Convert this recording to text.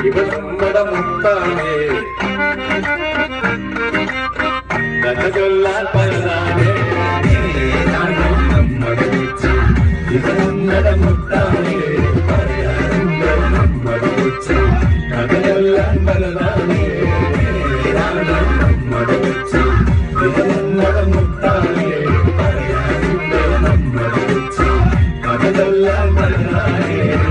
ഇവിടെ മുത്താനേ ചൊല്ലാൻ പരതാനേ നമ്മുടെ കൊച്ചി ഇവിടെ നമ്മുടെ മുത്താനേ നമ്മുടെ കൊച്ചി കഥയെല്ലാം പരതാനേ നമ്മുടെ കൊച്ചി ഇവിടെ നമ്മുടെ മുത്താനേ നമ്മുടെ കൊച്ചി കഥയെല്ലാം പരതാനേ